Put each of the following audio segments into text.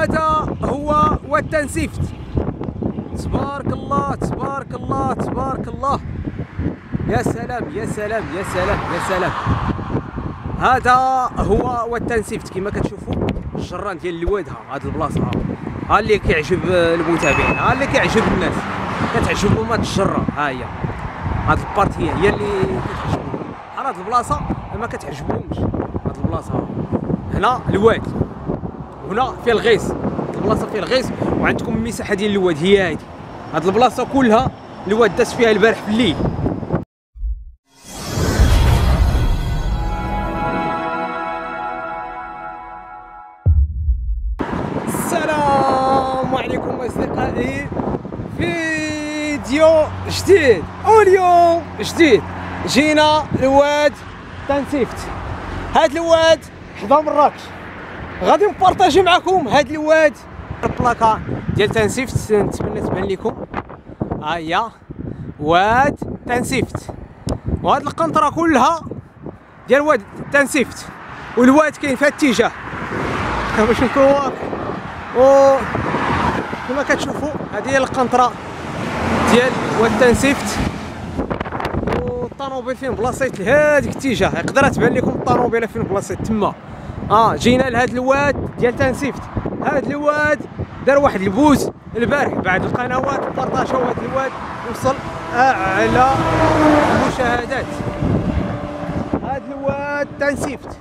هذا هو واد تنسيفت تبارك الله تبارك الله تبارك الله. يا سلام يا سلام يا سلام يا سلام. هذا هو واد تنسيفت كما كتشوفوا. الجران ديال الواد ها هاد البلاصة ها. اللي كيعجب المتابعين ها اللي كيعجب الناس. كتعجبهم هاد الجره ها هي. هاد ال partie هي اللي كتعجبهم. بحال هاد البلاصة ما كتعجبهمش. هاد البلاصة هنا الواد هنا فيها الغيس البلاصة فيها الغيس وعندكم المساحة ديال الواد هي هادي. هاد البلاصة كلها الواد داز فيها البارح في الليل. السلام عليكم أصدقائي. فيديو جديد واليوم جديد. جينا الواد تنسيفت. هاد الواد حدا مراكش غادي نبارطاجي معكم هاد الواد. البلاكا ديال تنسيفت نتمنى تبان لكم ها هي واد تنسيفت وهاد القنطرة كلها ديال واد تنسيفت والواد كاين في الاتجاه. باش نكون و كما كتشوفوا هذه هي القنطرة ديال واد تنسيفت والطوموبيل فين بلاصيت لهاديك الاتجاه. يقدر تبان لكم الطوموبيله فين بلاصيت تما. آه جينا لهاد الواد ديال تنسيفت هاد الواد دار واحد ال buzz البارح بعض القنوات بارطاجاو هاد الواد وصل اعلى المشاهدات. هاد الواد تنسيفت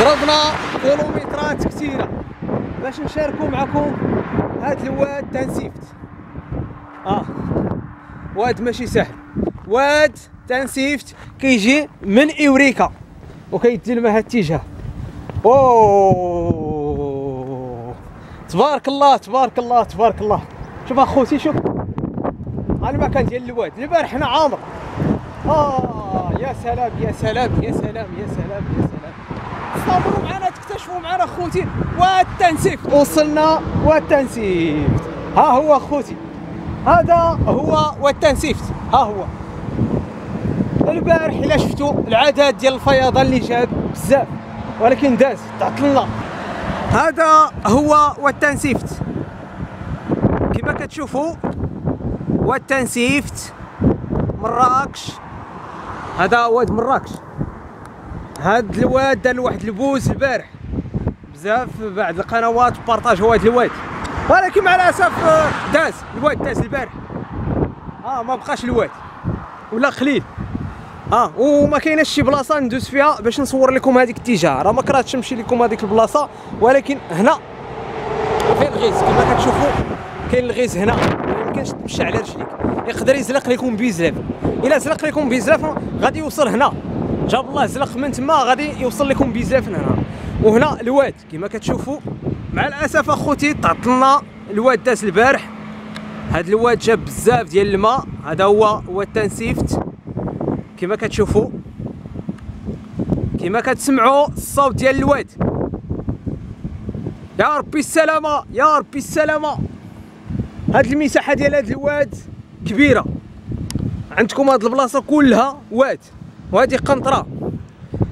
ضربنا كيلومترات كثيرة. باش نشاركوا معكم هاد الواد تنسيفت آه واد ماشي سهل. واد تنسيفت كيجي من اوريكا وكيدي لما هاد الاتجاه. أوه. تبارك الله تبارك الله تبارك الله. شوف أخوتي شوف. ها المكان ديال الواد. البارح هنا عامر. آه يا سلام يا سلام يا سلام يا سلام يا سلام. صبروا معنا تكتشفوا معنا أخوتي. والتنسيفت وصلنا والتنسيفت ها هو أخوتي. هذا هو والتنسيفت ها هو. البارح إلا شفتوا العدد ديال الفيضان اللي جاب بزاف ولكن داز تعطلنا هذا هو والتنسيفت. كما كتشوفوا واد تنسيفت مراكش. هذا واد مراكش. هاد الواد دار واحد ال buzz البارح. بزاف بعض القنوات بارطاجوا هاد الواد. ولكن مع الأسف آه، داز الواد داز البارح. آه ما بقاش الواد. ولا قليل. آه وما كايناش شي بلاصة ندوز فيها باش نصور لكم هذيك الاتجاه راه ما كرهتش نمشي لكم هذيك البلاصة ولكن هنا فين الغيز كما كتشوفوا كاين الغيز هنا. ما يمكنش تمشي على رجليك. يقدر يزلق لكم بيزلاف إلا زلق لكم بيزلاف غادي يوصل هنا. جاب الله زلق من تما غادي يوصل لكم بيزلاف هنا. وهنا الواد كما كتشوفوا مع الأسف أخوتي تعطلنا الواد داز البارح. هاد الواد جاب بزاف ديال الماء. هذا هو هو التنسيفت. كما كتشوفوا كما كتسمعوا الصوت ديال الواد. يا ربي السلامة يا ربي السلامة. هاد المساحة ديال هاد الواد كبيرة. عندكم هاد البلاصة كلها واد. وهادي قنطرة.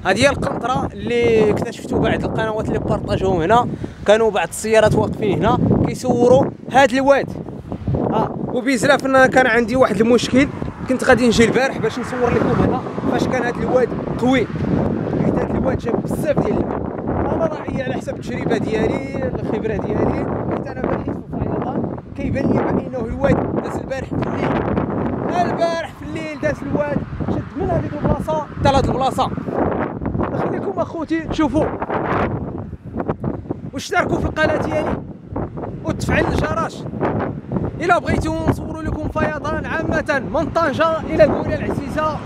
هادي هي القنطرة اللي اكتشفتوا بعد القنوات اللي بارطاجوهم هنا. كانوا بعض السيارات واقفين هنا كيصوروا هاد الواد. آه وبزاف أنا كان عندي واحد المشكل. كنت غادي نجي البارح باش نصور لكم هنا. فاش كان هاد الواد قوي. حيت هاد الواد جاب بزاف ديال الماء أنا راعي على حسب التجربه ديالي الخبرة ديالي. حيت أنا باحث في الفيضان كيبان لي بأنه الواد داز البارح في الليل. البارح في الليل داز الواد. شد من هذيك البلاصة. حتى لهاد البلاصة. نخليكم أخوتي تشوفوا. واشتركوا في القناة ديالي. وتفعيل الجرس الا بغيتو نصوروا لكم فيضان عامة. من طنجه إلى القريه العزيزة.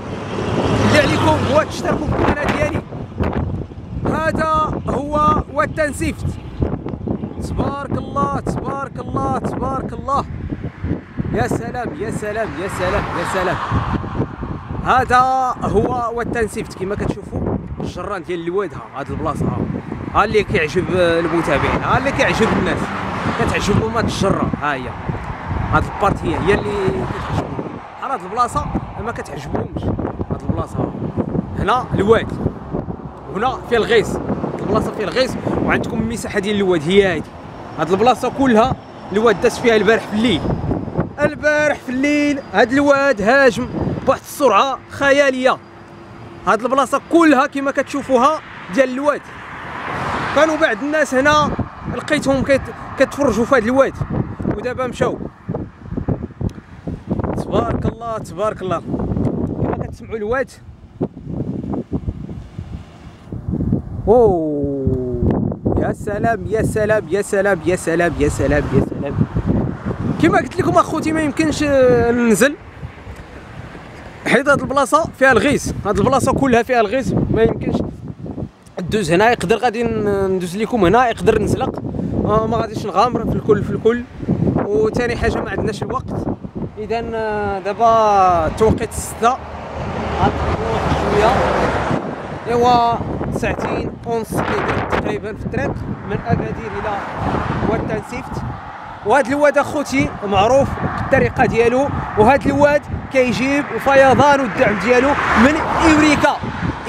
اللي عليكم هو تشتركوا في القناة ديالي. هذا هو والتنسيفت تبارك الله تبارك الله تبارك الله. يا سلام يا سلام يا سلام يا سلام. هذا هو والتنسيفت كما كتشوفوا الجران ديال الواد ها هاد البلاصة ها. اللي كيعجب المتابعين ها اللي كيعجب الناس. كتعجبهم هاد الجره ها هي. هاد ال partie هي اللي كتعجبهم بحال هاد البلاصة ما كتعجبهمش هاد البلاصة. هنا الواد. هنا فيها الغيس هاد البلاصة فيها الغيس وعندكم المساحة ديال الواد. هي هادي. هاد البلاصة كلها الواد داز فيها البارح في الليل. البارح في الليل هاد الواد هاجم بواحد السرعة خيالية. هاد البلاصة كلها كما كتشوفوها ديال الواد. كانوا بعض الناس هنا لقيتهم كتفرجوا في هاد الواد. ودابا مشاو. تبارك الله تبارك الله. كما كتسمعوا الواد يا سلام يا سلام يا سلام يا سلام يا سلام يا سلام. كما قلت لكم أخوتي ما يمكنش ننزل. حيت هاد البلاصة فيها الغيس هاد البلاصة كلها فيها الغيس ما يمكنش ندوز هنا. يقدر غادي ندوز لكم هنا. يقدر نزلق. آه ما غاديش نغامر. في الكل في الكل. وثاني حاجة ما عندناش الوقت. اذا آه، دابا توقيت الستة غنطلعوا واحد شوية. إيوا ساعتين ونص كيدير تقريبا في الطريق من أكادير إلى واد تنسيفت. وهذا الواد أخوتي معروف بالطريقة ديالو. وهذا الواد كيجيب الفيضان والدعم ديالو من اوريكا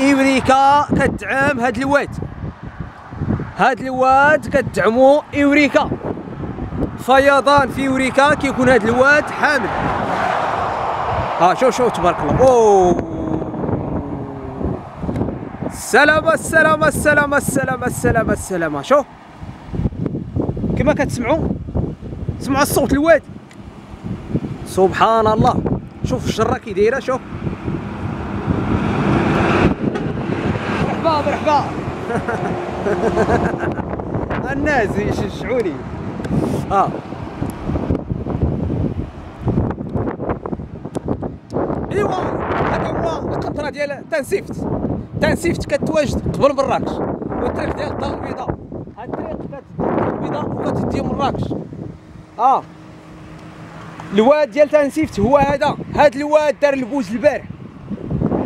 اوريكا كتدعم هذا الواد. هاد الواد كتدعمو اوريكا فيضان في اوريكا كيكون هاد الواد حامل. ها شوف شوف تبارك الله. أوه. السلامة السلامة السلامة السلامة السلامة السلامة. شوف كما كتسمعوا سمعوا الصوت الواد. سبحان الله. شوف الشرة كي دايرة شوف. مرحبا مرحبا. الناس يشجعوني آه ايوا هذا هو القطرة ديال تنسيفت تنسيفت كتواجد قبل مراكش والطريق ديال الدار البيضاء. هاد الطريق كتدي الدار البيضاء وكتدي مراكش آه الواد ديال تنسيفت هو هذا. هاد الواد دار البوز البارح.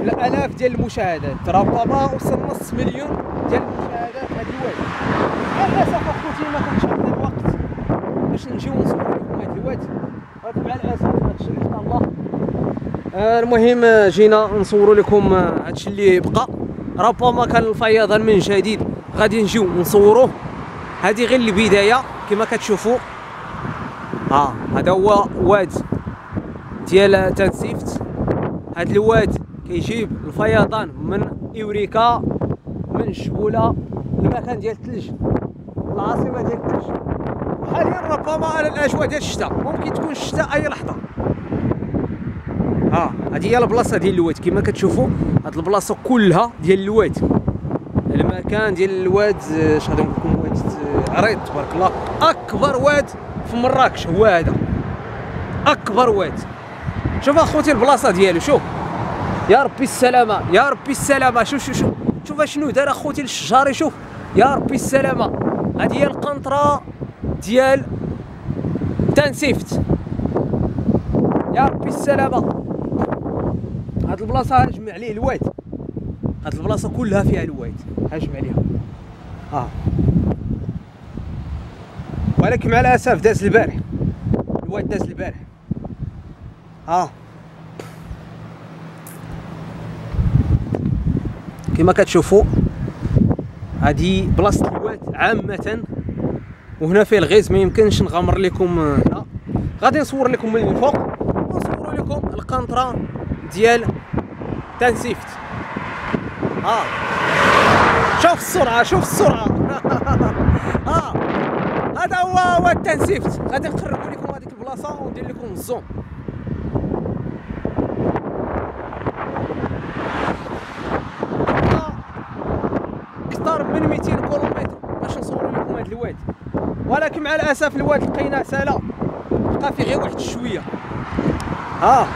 الآلاف ديال المشاهدات. ربما وصل نص مليون ديال المشاهدات. هاد الواد. للاسف اخوتي ما باش نجيو نصور لكم هاد الواد مع الأسف هادشي الله. آه، المهم جينا نصوروا لكم هادشي اللي بقى. ربما كان الفيضان من جديد غادي نجيو نصوروه. هذه غير البداية كما كتشوفوا. ها آه هذا هو واد ديال تنسيفت هاد الواد كيجيب الفيضان من اوريكا من جبوله. المكان ديال الثلج العاصمة ديال الثلج حاليا ربما على الأجواء ديال الشتاء. ممكن تكون الشتاء أي لحظة. ها هذه هي البلاصة ديال الواد. كما كتشوفوا هاد البلاصة كلها ديال الواد. المكان ديال الواد اش غادي نقول لكم؟ واد عريض تبارك الله. أكبر واد في مراكش. هو هذا. أكبر واد. شوف أخوتي البلاصة ديالو. شوف. يا ربي السلامة. يا ربي السلامة. شوف شوف شوف. شوف شنو دار أخوتي الشجاري شوف. يا ربي السلامة. هذه هي القنطرة. ديال تنسيفت يا ربي السلامة. هاد البلاصة هاجم عليه الواد. هاد البلاصة كلها فيها الواد. هاجم عليها. آه ولكن مع الأسف داز البارح. الواد داز البارح. آه كما كتشوفوا هذه بلاصة الواد عامة وهنا فيه الغيز ما يمكنش نغامر لكم هنا غادي نصور لكم من الفوق ونصور لكم القنطرة ديال تنسيفت. ها آه. شوف السرعة شوف السرعة. ها آه. هذا هو هو التنسيفت. غادي نقرب لكم هذيك البلاصة وندير لكم الزوم. أكثر من 200 كيلومتر باش نصور لكم هذا الواد. ولكن مع الأسف الواد لقيناه سالا. بقى فيه غير واحد شوية. ها.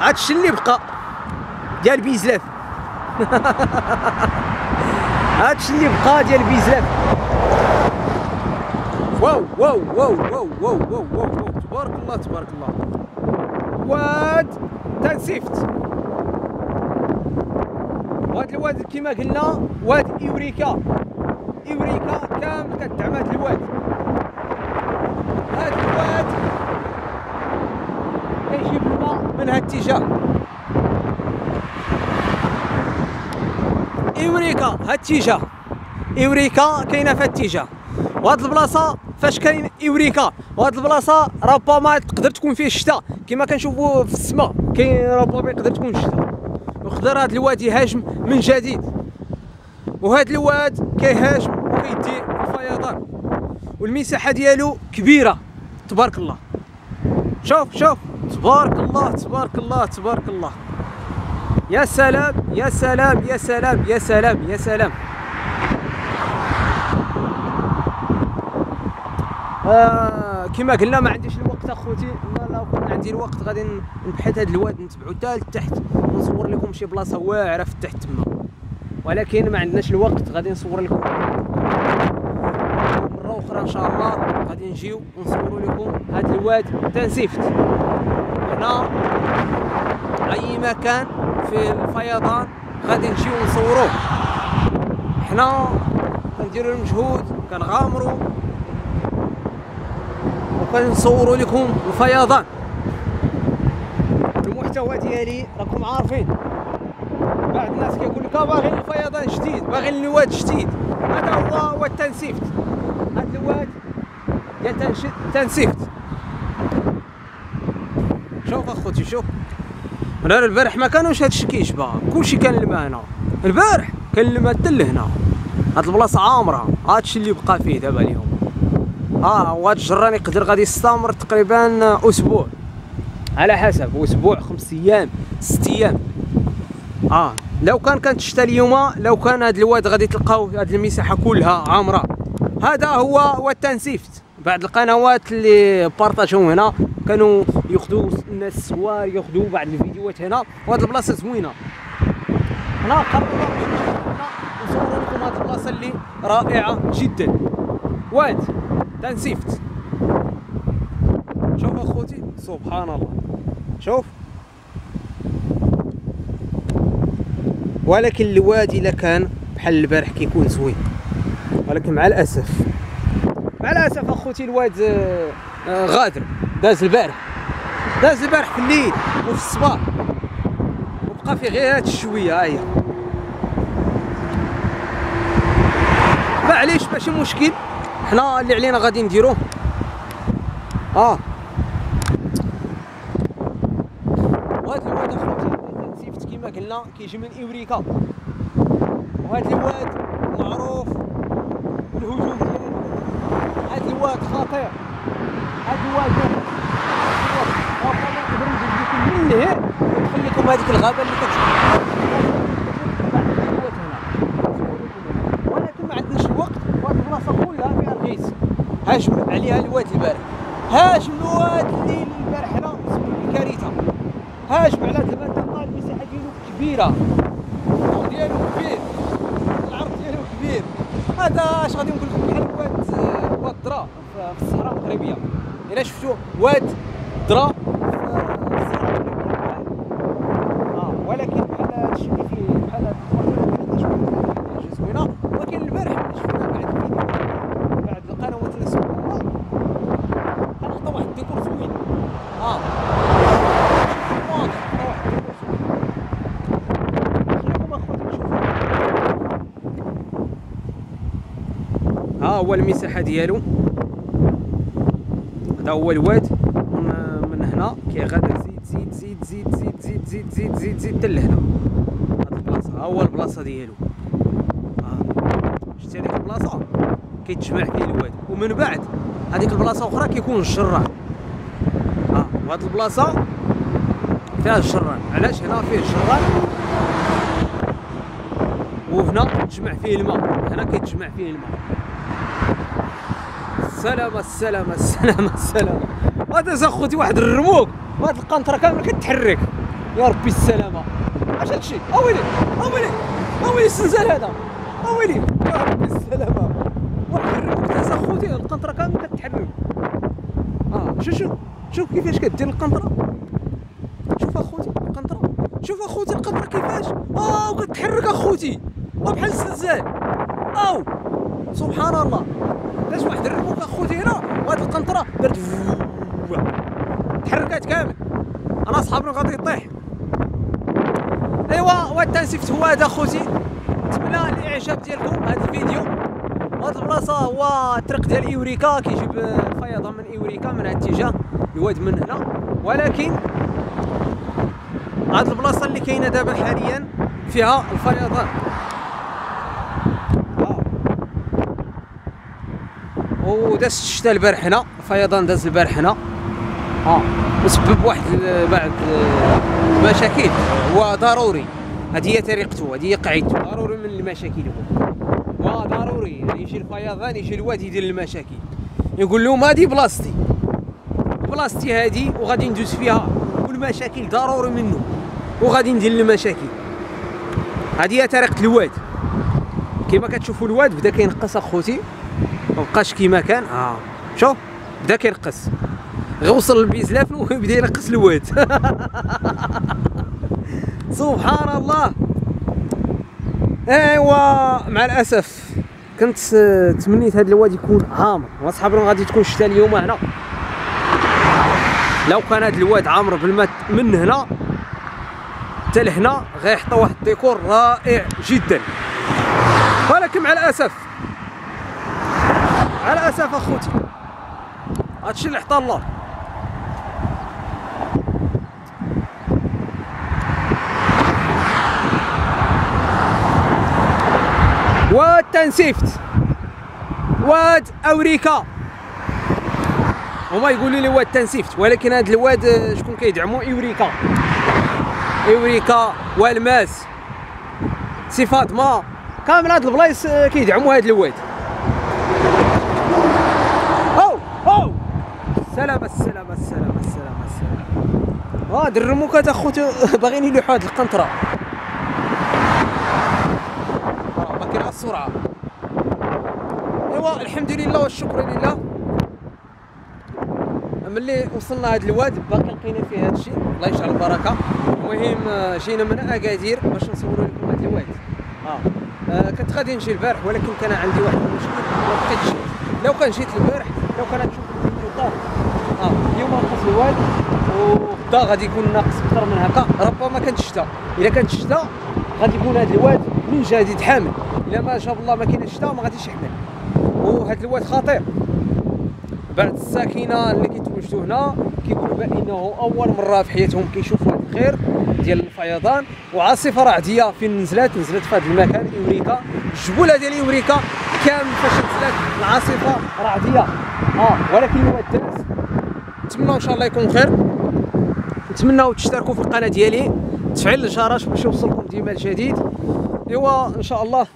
هادشي اللي بقى. ديال بيزلاف. هادشي اللي بقى ديال بيزلاف. واو واو واو واو واو واو واو تبارك الله تبارك الله. واد تنسيفت وهاد الواد كما قلنا واد إوريكا. كامل كتدعم هاد الواد. هاد الواد كيجيب الماء من هاد الاتجاه. إيوريكا هاد التيجه إيوريكا كاينة في هاد التيجه وهاد البلاصة فاش كاين إيوريكا؟ وهاد البلاصة ربما تقدر تكون فيه الشتاء. كما كنشوفوا في السماء كاين ربما يقدر تكون الشتاء. ويقدر هاد الواد يهاجم من جديد. وهاد الواد كيهاجم والمساحة ديالو كبيرة. تبارك الله. شوف شوف. تبارك الله تبارك الله تبارك الله. يا سلام يا سلام يا سلام يا سلام يا سلام. آه كما قلنا ما عنديش الوقت أخوتي. لو كان عندي الوقت. غادي نبحث هذا الواد نتبعو حتى لتحت ونصور لكم شي بلاصة واعرة في التحت تما. ولكن ما عندناش الوقت. غادي نصور لكم. إن شاء الله غادي نجيو ونصوروا لكم هذا الواد تنسيفت هنا أي مكان في الفيضان غادي نجيو نصوروه. حنا كنديروا المجهود كنغامروا وكنصوروا لكم الفيضان. المحتوى ديالي راكم عارفين. بعض الناس كيقول لك باغي الفيضان جديد باغي الواد جديد. هذا هو التنسيفت تنسيفت شوف أخوتي شوف. أنا البارح ما كانوش هادشي كيشبه كلشي كان الماء هنا. البارح كان الماء حتى لهنا. هاد البلاصة عامرة. هادشي اللي بقى فيه دابا اليوم. آه وهاد الجران يقدر غادي يستمر تقريبا أسبوع. على حسب أسبوع خمس أيام ست أيام. آه لو كان كانت الشتا اليوم لو كان هاد الواد غادي تلقاو هاد المساحة كلها عامرة. هذا هو هو التنسيفت بعض القنوات اللي بارطاجوا هنا كانوا ياخذوا الناس الصور ياخذوا بعض الفيديوهات هنا. وهاد البلاصة زوينة. هنا قررنا نصوروا لكم هاد البلاصة اللي رائعة جدا. واد تنسيفت شوف أخوتي سبحان الله. شوف. ولكن الوادي إلا كان بحال البارح كيكون زوين. ولكن مع الأسف الاسف أخوتي الواد آه، آه، غادر. داز البارح. داز البارح في الليل وفي الصباح. وبقى فيه غير هاد الشوية هاهي معليش ماشي مشكل. حنا اللي علينا غادي نديروه آه. وهاد الواد أخوتي تنسيفت كيما قلنا كيجي من اوريكا وهاد الواد معروف بالهجوم ديالو هاد الواد خطير هاد الواد نقدر نجيب لكم من لهيه ندخل لكم هذيك الغابة اللي كتشوفوا ولكن ما عندناش الوقت وهاد البلاصة كلها فيها الغيث هاجم عليها الواد البارح. هاجم الواد اللي البارح هنا كارثة. هاجم على هاد المنطقة المساحة ديالو كبيرة. العرض ديالو كبير. العرض ديالو كبير. هذا اش غادي نقول لكم؟ بحال واد درا في الصحراء المغربية. إلا شفتوا واد درا في الصحراء المغربيه آه ولكن بحال هادشي اللي فيه بحال هاد حاجة زوينه ولكن البارح ملي شفنا بعد الفيديو بعد القنوات اللي صوروها كنلقى واحد الديكور زوين آه واضح لقى واحد الديكور زوين خليكم اخوتي نشوفوا ها هو المساحة ديالو. هذا هو الواد. من, هنا كيغادر زيد زيد زيد زيد زيد زيد زيد زيد زيد حتى لهنا. هاد البلاصة. ها هو البلاصة ديالو. شتي هذيك البلاصة؟ كيتجمع فيه الواد. ومن بعد هذيك البلاصة أخرى كيكون الجران آه وهاد البلاصة فيها الجران علاش هنا فيه الجران وهنا تجمع فيه الماء. هنا كيتجمع فيه الماء. السلامة السلامة السلامة السلامة هذا أخوتي واحد الرموق. وهاد القنطرة كاملة كتحرك. يا ربي السلامة. اش هادشي؟ اويلي اويلي اويلي الزنزال هذا. اويلي يا ربي السلامة. واحد الرموق تاع أخوتي القنطرة كاملة كتحرك. آه شوف شوف شوف كيفاش كدير القنطرة. شوف أخوتي القنطرة. شوف أخوتي القنطرة كيفاش. آه وكتحرك أخوتي. آه، بحال الزلزال أو سبحان الله. داز واحد الرموك اخوتي هنا وهاد القنطرة درت تحركات كامل انا صحابنا غادي يطيح ايوا وهاد التنسيفت هو هذا اخوتي نتمنى الاعجاب ديالكم هذا الفيديو هاد البلاصه هو الطريق ديال ايوريكا كيجيب الفيضان من ايوريكا من هذا الاتجاه الواد من هنا ولكن هاد البلاصه اللي كاينة دابا حاليا فيها الفيضان وداز الشتاء البارح هنا الفيضان داز البارح هنا. آه مسبب واحد بعض المشاكل. هو ضروري. هذه هي طريقته هذه هي قاعدته. ضروري من المشاكل هو. ضروري. يجي الفيضان يجي الواد يدير المشاكل. يقول لهم هذه بلاصتي بلاصتي هذه وغادي ندوز فيها. والمشاكل ضروري منه. وغادي ندير المشاكل. هذه هي طريقة الواد. كما كتشوفوا الواد بدا كينقص أخوتي. مبقاش كيما كان. آه. شوف بدا كينقص. غوصل للبيزلاف ويبدا ينقص الواد. سبحان الله أيوا مع الأسف كنت تمنيت هذا الواد يكون عامر. واصحابنا غادي تكون الشتاء اليوم هنا. لو كان هذا الواد عامر بالماء من هنا حتى لهنا غيحطوا واحد الديكور رائع جدا. ولكن مع الأسف مع الاسف أخوتي. هادشي اللي حطى الله. واد تنسيفت. واد أوريكا. هما يقولوا لي واد تنسيفت ولكن هاد الواد آه، شكون كيدعمو؟ إوريكا. إوريكا والماس. ستي فاطمة كامل هاد البلايص آه، كيدعموا هاد الواد أو أو السلامة السلامة السلامة السلامة السلامة هاد الرموكات اخوتي باغيين يلوحوا هاد القنطرة. على السرعة ايوا الحمد لله والشكر لله. ملي وصلنا هاد الواد باقي لقينا فيه هاد الشيء. الله يجعل البركة. المهم آه، جينا من أكادير باش نصوروا لكم هاد الواد. آه, آه كنت غادي نجي البارح ولكن كان عندي واحد المشكل. ما لو كان جيت البارح لو كان تشوف الفيديو الواد وغدا غادي يكون ناقص أكثر من هكا. ربما كانت الشتاء. إلا كانت الشتاء غادي يكون هذا الواد من جديد حامل. إلا ما شاء الله ما كاينش الشتاء ما غاديش يحمل. وهذا الواد خطير. بعض الساكنة اللي كيتواجدوا هنا كيقولوا بأنه أول مرة في حياتهم كيشوفوا هذا الخير ديال الفيضان. وعاصفة رعدية فين نزلت نزلت في هذا المكان. ايوريكا الجبوله ديال ايوريكا كامل فاش نزلت العاصفة رعدية. آه ولكن هو داز. نتمنى ان شاء الله يكون خير. نتمنى تشتركوا في القناة ديالي. تفعيل الجرس باش يوصلكم ديما الجديد. ايوا ان شاء الله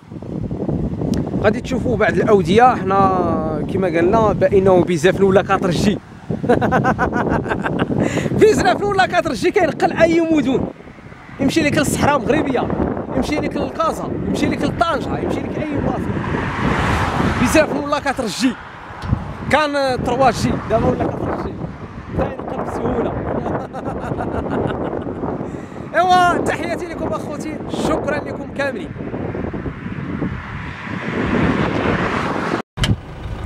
غادي تشوفوا بعض الأودية. حنا كما قلنا بانه بيزلاف ولى 4 G. بيزلاف ولى 4 G كينقل اي مدن يمشي لك للصحراء المغربيه يمشي لك للكازا يمشي لك لطنجه يمشي لك أي بلاصه بيزلاف ولا 4 G. كان 3 G. دابا ولا 4 G كينقل بسهوله ايوا تحياتي لكم أخوتي. شكرا لكم كاملين.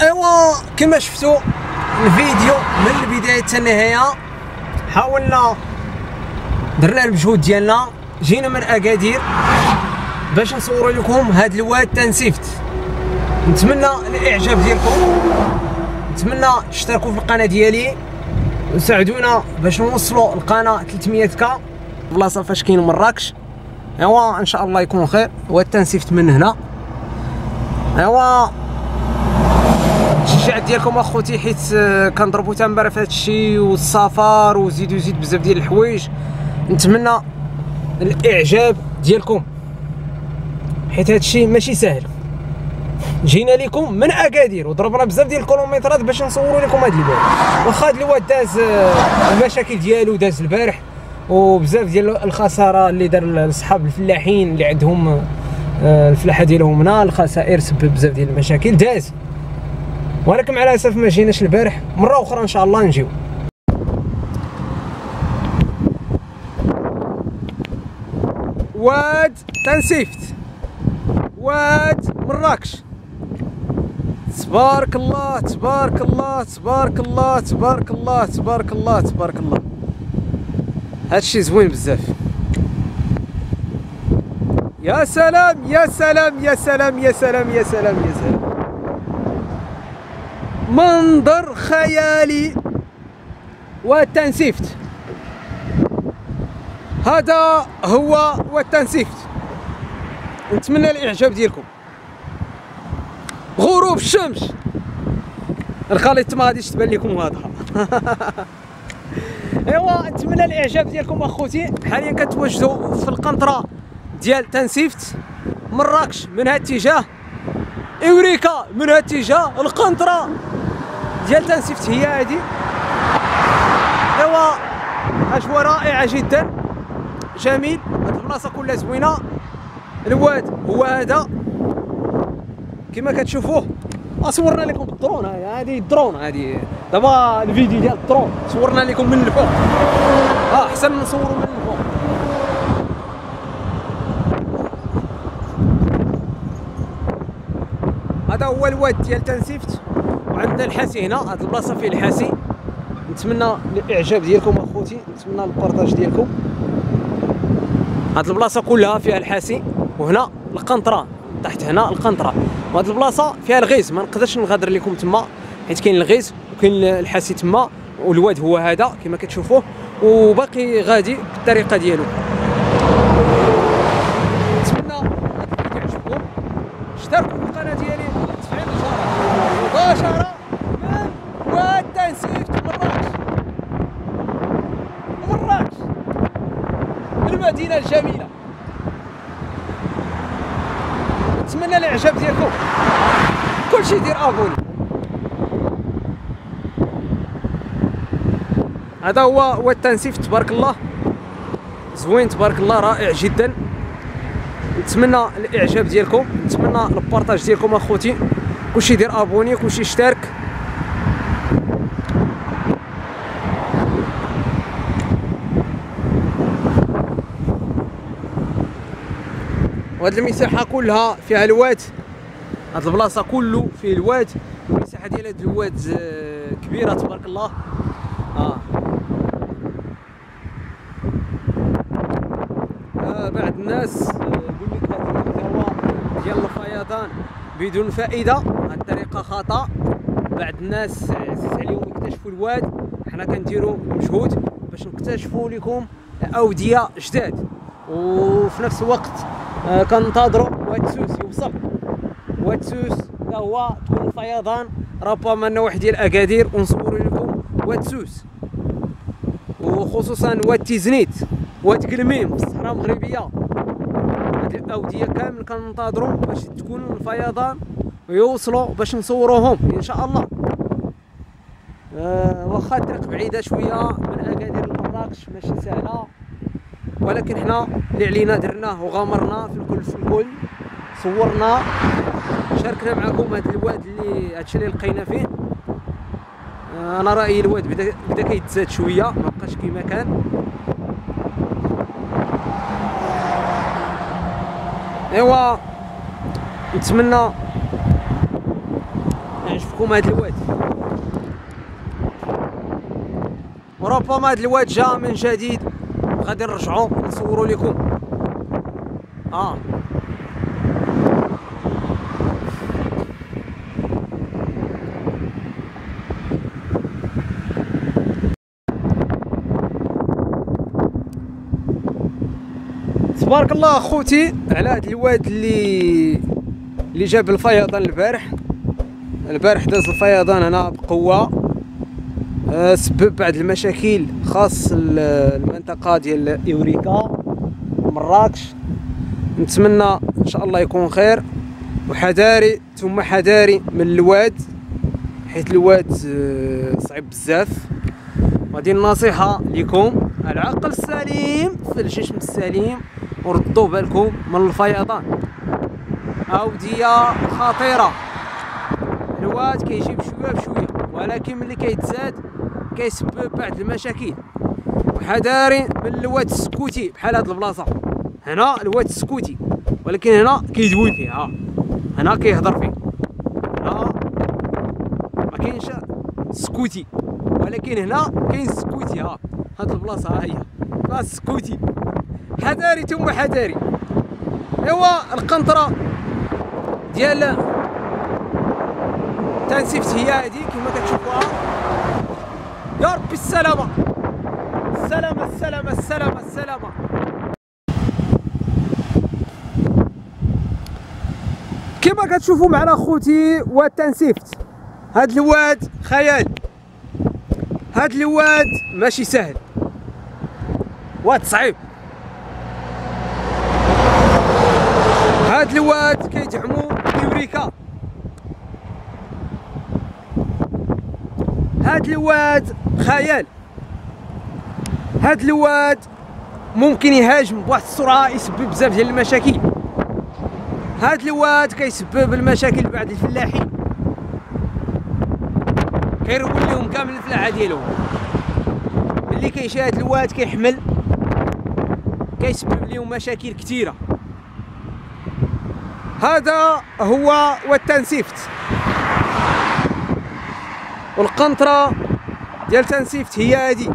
ايوا كما شفتوا الفيديو من البداية حتى النهاية. حاولنا درنا المجهود ديالنا. جينا من أكادير. باش نصوروا لكم هاد الواد تنسيفت. نتمنى الإعجاب ديالكم. نتمنى تشتركوا في القناة ديالي. وساعدونا باش نوصلوا القناة 300 كا. بلاصة فاش كاين مراكش. ايوا إن شاء الله يكون خير. واد تنسيفت من هنا. ايوا. التشجيع ديالكم اخوتي حيت آه، كنضربوا تمبره في هذا الشيء والسفر وزيد وزيد بزاف ديال الحوايج. نتمنى الاعجاب ديالكم. حيت هذا الشيء ماشي سهل جينا لكم من أكادير وضربنا بزاف ديال الكيلومترات باش نصوروا لكم هذا الواد واخا هذا الواد داز آه، المشاكل ديالو داز البارح. وبزاف ديال الخسارة اللي دار اصحاب الفلاحين اللي عندهم آه، الفلاحة ديالهم هنا الخسائر سبب بزاف ديال المشاكل. داز. ولكن مع الأسف ما جيناش البارح. مرة أخرى إن شاء الله نجيو. واد تنسيفت. واد مراكش. تبارك الله تبارك الله تبارك الله تبارك الله تبارك الله تبارك الله. هادشي زوين بزاف. يا سلام يا سلام يا سلام يا سلام يا سلام يا سلام. منظر خيالي والتنسيفت هذا هو والتنسيفت نتمنى الإعجاب ديالكم. غروب الشمس. الخليط ما غاديش تبان لكم واضحه ايوا نتمنى الاعجاب ديالكم اخوتي. حاليا كتواجدوا في القنطرة ديال تنسيفت. مراكش من هذا الاتجاه اوريكا من هذا الاتجاه القنطرة ديال تنسيفت هي هذه ايوا اجواء رائعة جدا. جميل. هاد البلاصة كلها زوينة. الواد هو هذا. كما كتشوفوه صورنا لكم بالدرون هذه الدرون هذه دابا الفيديو ديال الدرون. صورنا لكم من الفوق. آه أحسن نصوروا من الفوق. هذا هو الواد ديال تنسيفت. وعندنا الحاسي هنا هاد البلاصة فيه الحاسي. نتمنى الإعجاب ديالكم أخوتي. نتمنى البارطاج ديالكم. هاد البلاصة كلها فيها الحاسي. وهنا القنطرة. تحت هنا القنطرة. وهاد البلاصة فيها الغيز ما نقدرش نغادر لكم تما حيت كاين الغيز وكاين الحاسي تما والواد هو هذا كما كتشوفوه وباقي غادي بالطريقة ديالو نتمنى هاد الفيديو يعجبكم اشتركوا في القناه ديالي تفعيل الجرس مباشره من واد تنسيفت مراكش مراكش المدينة الجميله نتمنى الاعجاب ديالكم كلشي دير ابوني هذا هو هو التنسيف تبارك الله. زوين تبارك الله رائع جدا. نتمنى الإعجاب ديالكم نتمنى البارطاج ديالكم أخوتي. كلشي يدير أبوني كلشي يشترك. وهاد المساحة كلها فيها الواد هاد البلاصة كله فيه الواد. المساحة ديال هاد الواد آه، كبيرة تبارك الله. آه. آه بعض الناس آه، يقول لك هذا المحتوى ديال الفيضان بدون فائدة. هذه الطريقة خطأ. بعض الناس عزيز عليهم يكتشفوا الواد. حنا كنديروا مجهود باش نكتشفوا لكم أودية جداد. وفي نفس الوقت آه، كننتظروا واد سوس يوصل واد سوس حتى هو تكون الفيضان ربما لنا واحد ديال اكادير ونصوروا لكم واد سوس وخصوصا واد تيزنيت واد كلميم في الصحراء المغربية. هاد الأودية كامل كننتظروا باش تكون الفيضان ويوصلوا باش نصوروهم إن شاء الله. آه واخا الطريق بعيدة شوية من اكادير لمراكش ماشي سهلة. ولكن حنا اللي علينا درناه وغامرنا في الكل في الكل صورنا. شاركنا معكم هذا الواد اللي هادشي اللي لقينا فيه. آه، أنا رايي الواد بدا بدا كيتزاد شوية ما بقاش كيما كان. إيوا نتمنى يعجبكم هذا الواد. وربما هذا الواد جا من جديد. غادي نرجعو نصورو لكم. آه. تبارك الله أخوتي على هذا الواد اللي اللي جاب الفيضان البارح. البارح داز الفيضان هنا بقوة. آه، سبب بعض المشاكل خاص ال- المنطقة ديال أوريكا. مراكش. نتمنى إن شاء الله يكون خير. وحذاري ثم حذاري من الواد حيت الواد آه، صعيب بزاف. وهذه النصيحة لكم. العقل السليم في الجسم السليم. وردوا بالكم من الفيضان. أودية خطيرة. الواد كيجيب شوية بشوية ولكن ملي كيتزاد كيسبب بعض المشاكل. وحذاري من الواد السكوتي بحال هاد البلاصة. هنا الواد السكوتي ولكن هنا كيدوي فيه ها هنا كيهضر فيه. هنا ما كاينش سكوتي ولكن هنا كاين سكوتي. ها هاد البلاصة ها هي. بلاصه سكوتي. حذاري ثم حذاري. إيوا القنطرة ديال تنسيفت هي هذه كما كتشوفوها. يا ربي السلامة. السلامة السلامة السلامة السلامة. كما كتشوفوا معنا خوتي وتنسيفت هاد الواد خيال. هاد الواد ماشي سهل واد صعيب. هاد الواد كيدعمو يوريكا هاد الواد خيال. هاد الواد ممكن يهاجم بواحد السرعه يسبب بزاف ديال المشاكل. هاد الواد كيسبب المشاكل بعد الفلاحين. كيرول لهم كامل الفلاحة ديالهم. ملي كيشاهد الواد كيحمل كيسبب لهم مشاكل كثيره هذا هو والتنسيفت. والقنطره ديال تنسيفت هي هذه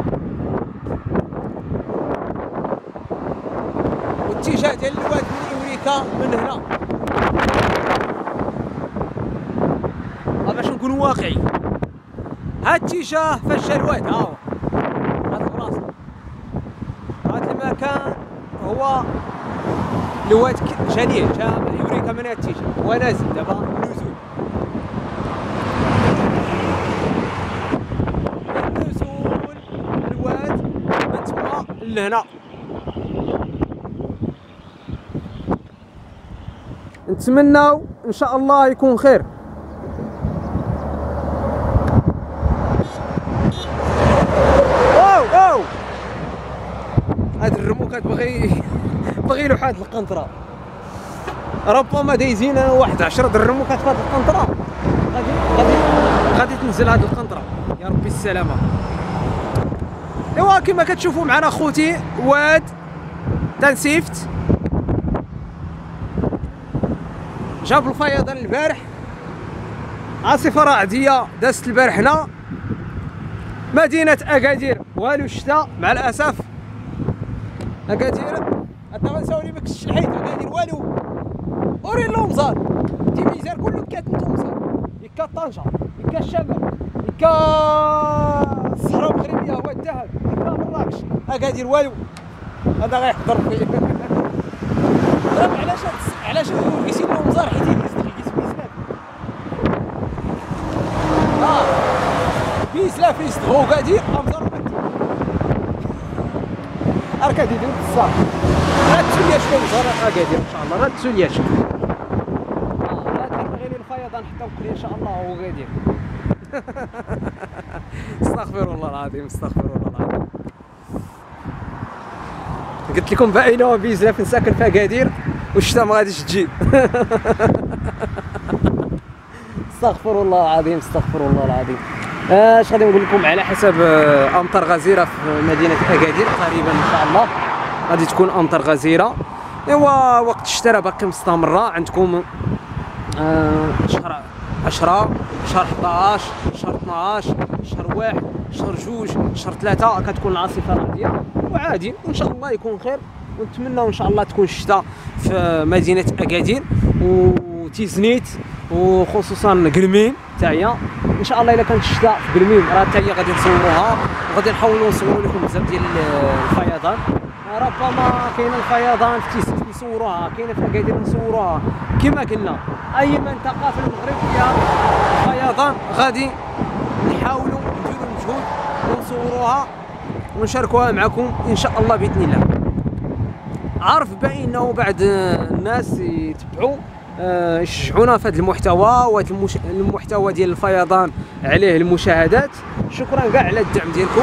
والاتجاه ديال الواد من أمريكا من هنا. باش نكون واقعي. هاد الاتجاه فاش الواد؟ ها هو هاد البلاصه هاد المكان هو الواد جانيه جا أمريكا من هاد الاتجاه هو نازل دابا نزول نزول الواد من تما لهنا. نتمناو إن شاء الله يكون خير واو واو هاد الرموكات بغي له حاد القنطرة. ربما دايزين واحد عشرة د الرموكات في هاد القنطرة. غادي غادي غادي تنزل هاد القنطرة. يا ربي السلامة. إيوا كما كتشوفوا معنا خوتي واد تنسيفت جاب الفيضان البارح. عاصفة رعدية دازت البارح هنا. مدينة أكادير والو الشتاء مع الأسف. أكادير حتى غنساولي ما كنتش الحيط اكادير والو اوري اللومزار تيميزار كله كات نتومزار يكا طنجة يكا الشمال يكا الصحراء المغربيه هو الذهب يكا مراكش. اكادير والو. هذا غيحضر فيه. راه علاش علاش كيسير اللومزار حيت يقيس يقيس بيزلاف آه. بيزلاف يصدغو اكادير أمزار أركاد يدير بزاف. راه تسوليا شكون؟ زهر اكادير ان شاء الله راه تسوليا شكون غير بكري إن شاء الله هو غادي استغفر الله العظيم استغفر الله العظيم. قلت لكم باينه بيزلاف نساكن في اكادير والشتا ما غاديش تجي. استغفر الله العظيم استغفر الله العظيم. اش غادي نقول لكم؟ على حسب آه، أمطار غزيرة في مدينة أكادير قريبا إن شاء الله. غادي تكون أمطار غزيرة. إيوا وقت الشتاء باقي مستمرة عندكم. آه، 10 شهر 11 شهر 12 شهر 1 شهر 2 شهر 3 كتكون العاصفه الرعديه وعادي وإن شاء الله يكون خير. ونتمنى إن شاء الله تكون الشتاء في مدينة أكادير وتيزنيت وخصوصا قلميم حتى هي. إن شاء الله إلا كانت الشتاء في قلميم راه حتى هي غادي نصوروها. وغادي نحاولوا نصوروا لكم بزاف ديال الفيضان. ربما كاين الفيضان في تيزنيت. نصوروها كاينة في اكادير نصوروها كما قلنا أي منطقة في المغرب فيها فيضان غادي نحاولوا نديروا المجهود ونصوروها ونشاركوها معكم إن شاء الله بإذن الله. عارف بأنه بعض الناس يتبعوا آه، يشجعونا في هذا المحتوى وهذا المش... المحتوى ديال الفيضان عليه المشاهدات. شكرا كاع على الدعم ديالكم.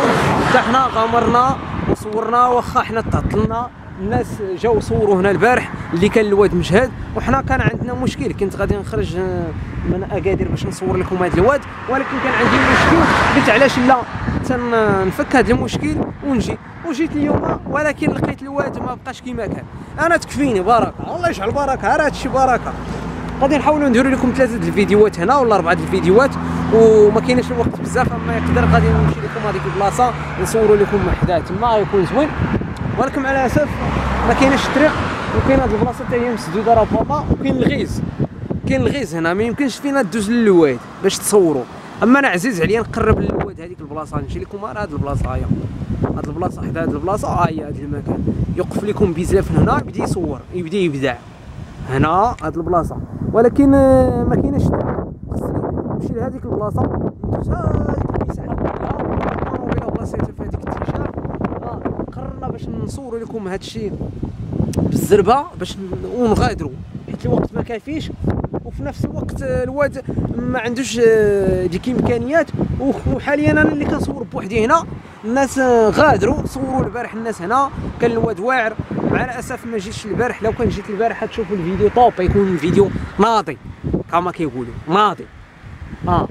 حتى حنا غامرنا وصورنا واخا حنا تعطلنا. الناس جاو صوروا هنا البارح اللي كان الواد مجهد وحنا كان عندنا مشكل كنت غادي نخرج آه، من أكادير باش نصور لكم هذا الواد ولكن كان عندي مشكل قلت علاش لا تنفك هذا المشكل ونجي. وجيت اليوم ولكن لقيت الواد ما بقاش كيما كان. أنا تكفيني بركة الله يجعل بركة راه هادشي بركة. غادي نحاولوا نديروا لكم ثلاثة الفيديوهات هنا ولا أربعة الفيديوهات وما كاينش الوقت بزاف أما يقدر غادي نمشي لكم هذيك البلاصة نصوروا لكم حدا تما غيكون زوين. ولكن مع الاسف ما كاينش الطريق وكاين هاد البلاصة حتى هي مسدودة راه بابا وكاين الغيس. كاين الغيس هنا ما يمكنش فينا دوز للواد باش تصوروا أما أنا عزيز عليا نقرب للواد هذيك البلاصة نمشي لكم راه هاد البلاصة هيا هاد البلاصة حدا هاد البلاصة ها هي هاد المكان. يوقف لكم بيزلاف هنا يبدا يصور يبدا يبدع. هنا هاد البلاصة. ولكن آه، ما كايناش خصني نمشي لهذيك البلاصة ندوز هاديك المساحه كلها الطوموبيله بلاصتها في هذيك الاتجاه آه، قررنا باش نصوروا لكم هاد الشيء بالزربة باش ونغادروا حيت الوقت ما كافيش وفي نفس الوقت الواد ما عندوش آه، ديك الإمكانيات. وحاليا أنا اللي كنصور بوحدي هنا الناس آه، غادروا. صوروا البارح الناس هنا. كان الواد واعر. مع الأسف ما جيتش البارح. لو كان جيت البارح تشوفوا الفيديو. top يكون الفيديو ناضي كما كيقولوا ناضي آه.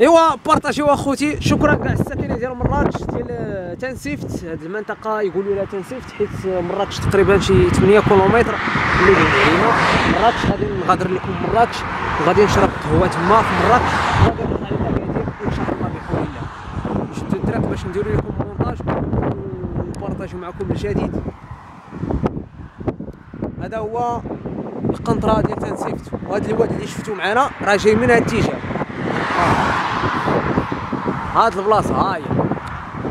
إيوا بارطاجيو أخوتي. شكرا كاع الساكنه ديال مراكش ديال تنسيفت هذه المنطقة يقولوا لها تنسيفت حيت مراكش تقريبا شي 8 كيلومتر اللي بين علينا مراكش غادي نغادر لكم مراكش وغادي نشرب قهوة تما في مراكش وغادي نرجع لأكادير ان شاء الله بحول الله نشدو الدراك باش نديرو لكم مونتاج ونبارطاجيو معكم الجديد. هذا هو القنطرة ديال تنسيفت وهذا الواد اللي شفتو معنا راه جاي من هاد الاتجاه. هاد البلاصة ها هي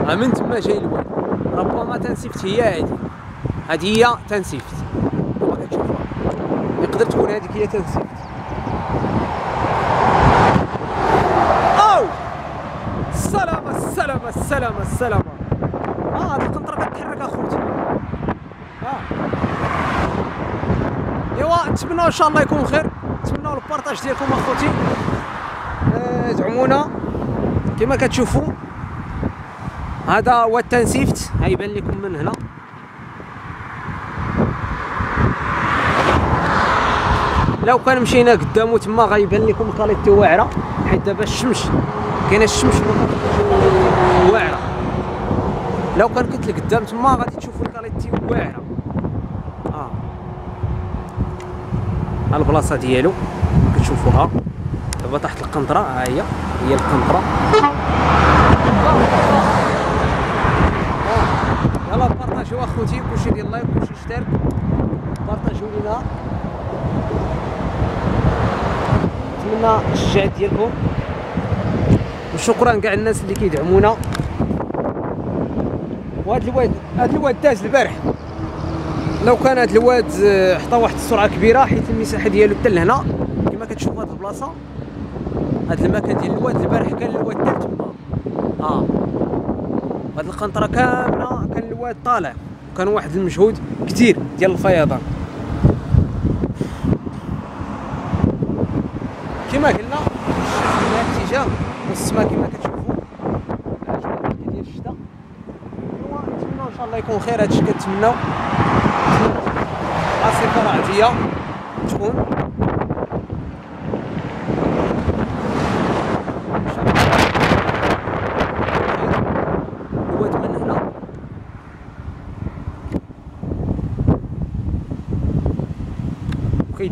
ها من تما جاي الواد ربما تنسيفت هي هادي. هادي هي تنسيفت. كتشوفوها يقدر تكون هذيك هي تنسيفت. أو! السلامة السلامة السلامة السلامة. آه هاد القنطرة كتحرك أخوتي. آه. إيوا نتمنى إن شاء الله يكون خير. نتمنى ال partage ديالكم أخوتي. آه، دعمونا كما كتشوفوا هذا هو التنسيفت هيبان لكم من هنا. لو كان مشينا قدامه تما غيبان لكم ال qualité واعرة حيت دابا الشمس كاينة الشمس واعرة. لو كان كنت لقدام تما غادي تشوفوا ال qualité واعرة. آه. البلاصة ديالو كتشوفوها. دابا تحت القنطرة. ها هي. هي القنطرة. يلا بارطاجيو اخوتي. كلشي ديال like كلشي اشترك بارطاجيو لينا. نتمنى الشجاعة ديالكم. وشكرا كاع الناس اللي كيدعمونا. وهاد الواد هاد الواد داز البارح. لو كان هاد الواد آه، حطى واحد السرعة كبيرة حيت المساحة ديالو حتى لهنا. كما كتشوف هاد البلاصة. هاد المكان ديال الواد البارح كان الواد حتى تما. آه هاد القنطرة كاملة كان الواد طالع. وكان واحد المجهود كتير ديال الفيضان. كما قلنا الاتجاه والسماء كما كتشوفوا الأجواء ديال الشتاء نتمنى إن شاء الله يكون خير. هادشي كنتمناو. عاصفه رعديه تكون الواد من هنا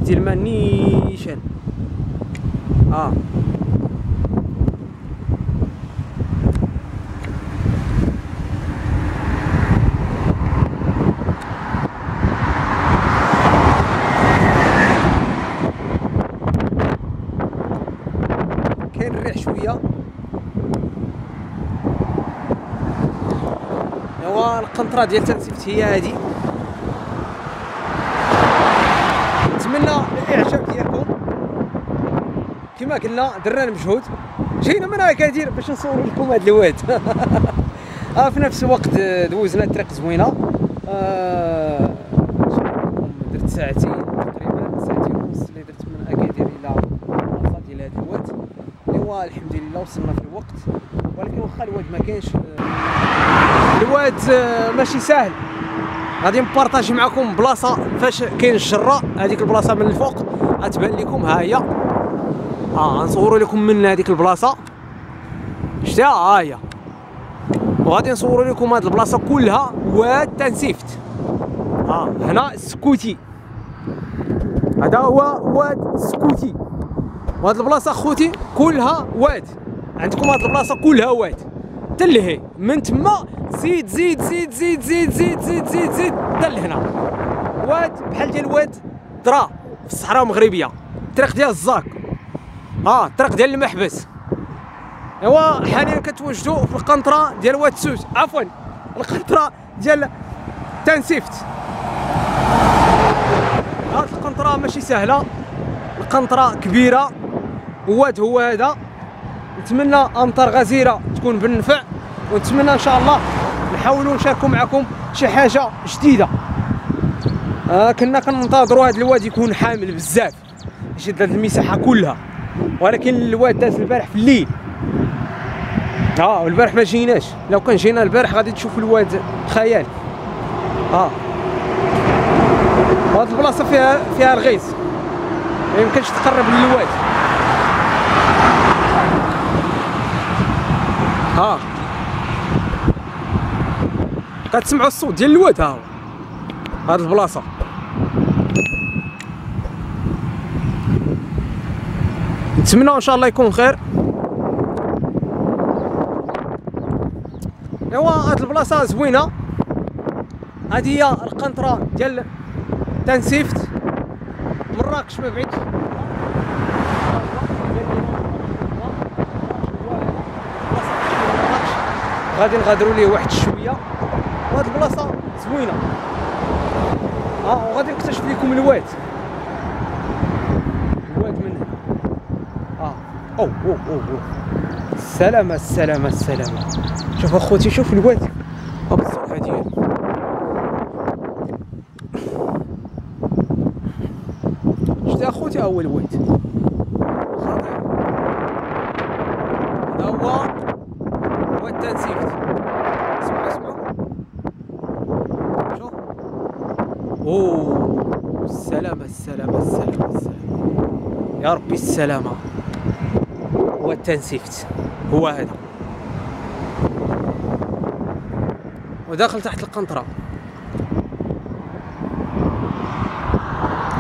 وكيدي الماء آه. كاين الريح شوية. القنطرة ديال تنسيفت هي هادي نتمنى الاعجاب ديالكم كما قلنا درنا المجهود. جينا من اكادير باش نصور لكم هذا الواد. آه في نفس الوقت آه، دوزنا طريق زوينة. آه درت ساعتين تقريبا ساعتين ونص اللي درت من اكادير إلى البلاصه ديال هذا الواد. ايوا الحمد لله وصلنا في الوقت. ولكن واخا الواد ما كاينش آه، الواد آه، ماشي ساهل. غادي نبارطاجي معكم بلاصة فاش كاين الجرة. هذيك البلاصة من الفوق. غتبان لكم ها هي. آه نصوروا لكم من هذيك البلاصة. شتي ها هي. وغادي نصوروا لكم هذه البلاصة كلها واد تنسيفت. آه هنا السكوتي هذا هو واد السكوتي وهاد البلاصة خوتي كلها واد. عندكم هاد البلاصة كلها واد. حتى لهي من تما زيد زيد زيد زيد زيد زيد زيد زيد زيد حتى لهنا واد بحال ديال واد درا في الصحراء المغربية. الطريق ديال الزاك. آه الطريق ديال المحبس. ايوا حاليا كتوجدوا في القنطرة ديال واد سوس. عفوا القنطرة ديال تنسيفت هاد القنطرة ماشي سهلة. القنطرة كبيرة. واد هو هذا. نتمنى أمطار غزيرة تكون بالنفع. ونتمنى إن شاء الله نحاولوا نشاركوا معكم شي حاجة جديدة. آه كنا كننتظروا هذا الواد يكون حامل بزاف. يشد هذه المساحة كلها. ولكن الواد داز البارح في الليل. آه والبارح ما جيناش. لو كان جينا البارح غادي تشوف الواد خيال. آه وهاد البلاصة فيها فيها الغيث ما يمكنش تقرب للواد. ها. كتسمعوا الصوت ديال الواد ها هاد البلاصة. نتمنى إن شاء الله يكون خير. ايوا هاد البلاصة زوينة. هادي هي القنطرة ديال تنسيفت. مراكش ما بعيدش. غادي نغادروا ليه واحد شوية. وهاد البلاصة زوينة. آه وغادي نكتشف لكم الواد من هنا أو أو أو أو. السلامة السلامة السلامة شوف أخوتي شوف الواد. هاك السرعة ديالو شتي هو هذا هو واد اسمعوا اسمعوا. شوف. أوه. السلامة السلامة السلامة السلامة يا ربي السلامة. هو التنسيفت هو هذا. وداخل تحت القنطرة.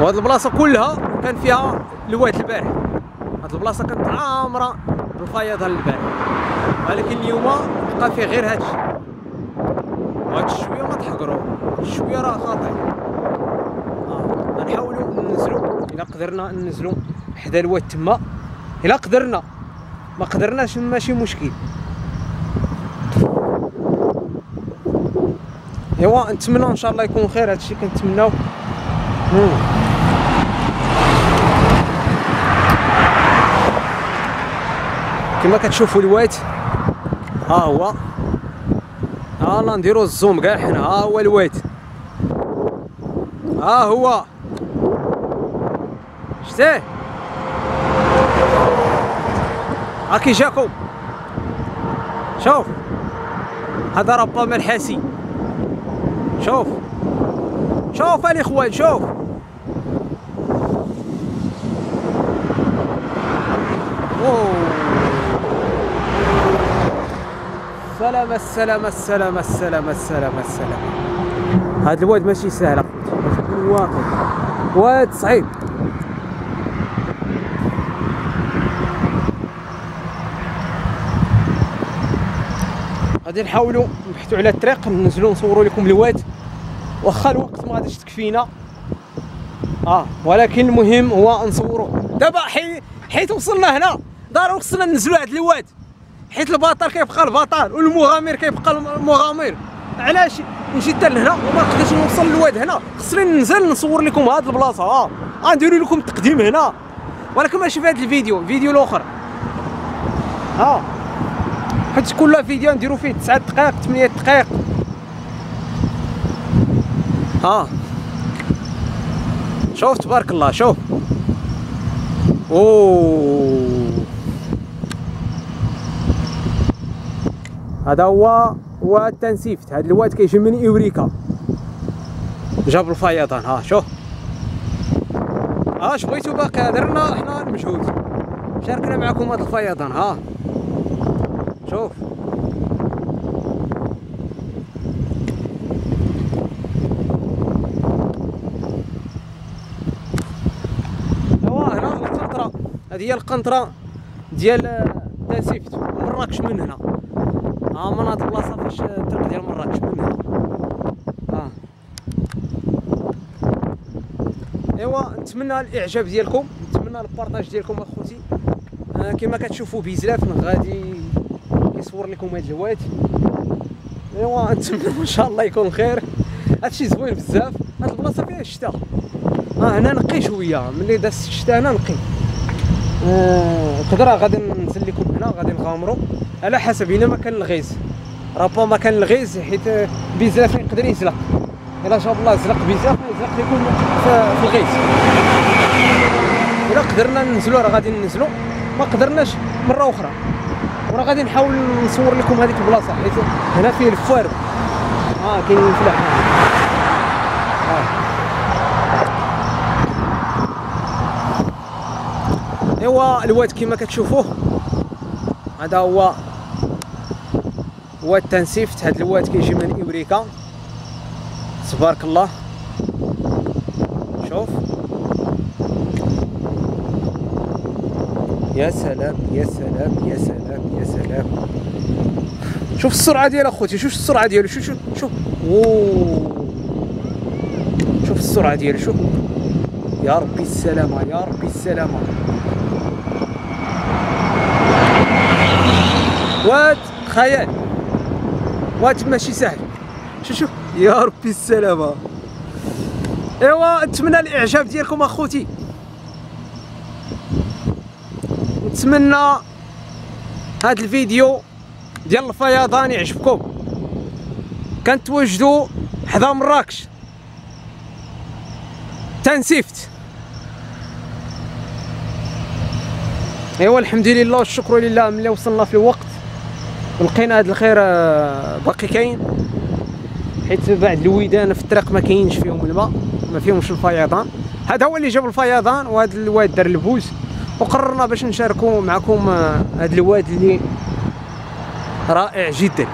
وهاد البلاصة كلها كان فيها الواد البارح. هاد البلاصة كانت عامرة بالفيضان البارح. ولكن اليوم بقى فيه غير هادشي وهاد الشوية ما تحقروا الشوية راه خاطئ آه. غنحاولوا ننزلوا. إلا قدرنا ننزلوا حدا الواد تما. إلا قدرنا. ما قدرناش ماشي مشكل. ايوا نتمنى إن شاء الله يكون خير. هادشي كنتمناو. كما كتشوفوا الواد ها هو. ها الله نديرو الزوم كاع حنا. ها هو الواد ها هو. شتيه. هاكي كيجاكم شوف. هذا ربما الحاسي شوف. شوف الإخوان شوف. سلام السلام السلام السلام السلام السلام. هاد الواد ماشي سهل. واقف واد صعيب غادي نحاولوا نبحثوا على الطريق ننزلوا نصوروا لكم الواد. واخا الوقت ما غاديش تكفينا. آه ولكن المهم هو نصوروا دابا حي... حيت وصلنا هنا ضروري وصلنا ننزلوا هذا الواد. حيت البطل كيبقى البطل والمغامر كيبقى المغامر. علاش؟ نجي حتى لهنا وما نقدرش نوصل للواد هنا. خصني ننزل نصور لكم هاد البلاصة. آه غنديروا لكم التقديم هنا. ولكن ماشي في هذا الفيديو الفيديو الأخر. آه. حيت كل فيديو نديرو فيه 9 دقائق 8 دقائق. ها. شوف تبارك الله شوف. أوه. هذا هو هو التنسيفت هذا الواد كيجي من اوريكا جاب الفيضان ها شوف. اش بغيتو باقي؟ درنا حنا المجهود شاركنا معكم هذا الفيضان ها. شوف. ايوا هنا القنطرة. هذه هي القنطرة ديال تاسيفت مراكش من هنا. ها من هاد البلاصة فاش الطريق ديال مراكش من هنا. آه إيوا نتمنى الإعجاب ديالكم. نتمنى البارطاج ديالكم أخوتي. آه كما كتشوفوا بزاف غادي كيصور لكم هاد الواد ايوا نتمنى إن شاء الله يكون خير هادشي زوين بزاف. هاد البلاصة فيها الشتاء آه هنا نقي شوية. ملي داز الشتاء هنا نقي. آه قدره غادي ننزل لكم هنا غادي نغامروا على حسب الا ما كان الغيز. رابا ما كان الغيز حيت بزاف يقدر يزلق. إلا شاء الله زلق بزاف يزلق في, في الغيز. إلا قدرنا ننزلوا راه غادي ننزلوا ما قدرناش مرة أخرى. وراه غادي نحاول نصور لكم هذيك البلاصة حيت هنا فيه الفوارب آه كاين الفلاحه آه. إيوا الواد كما كتشوفوه هذا هو واد تنسيفت هذا الواد كيجي من أمريكا. تبارك الله. شوف. يا سلام يا سلام يا سلام يا سلام. شوف السرعة ديال أخوتي شوف السرعة ديالو شوف شوف شوف. شوف السرعة ديالو شوف. يا ربي السلامة يا ربي السلامة. واد خيال. واد ماشي سهل. شوف شوف. يا ربي السلامة. إيوا نتمنى الإعجاب ديالكم أخوتي. نتمنى هذا الفيديو ديال الفيضان يعجبكم. كنتواجدوا حدا مراكش. تنسيفت. ايوا الحمد لله والشكر لله ملي وصلنا في الوقت ولقينا هذا الخير آه، باقي كاين. حيت بعد الويدان في الطريق ما كاينش فيهم الماء ما فيهمش الفيضان. هذا هو اللي جاب الفيضان وهذا الواد دار البوز. وقررنا باش نشاركوا معكم آه، هذا الواد اللي رائع جدا.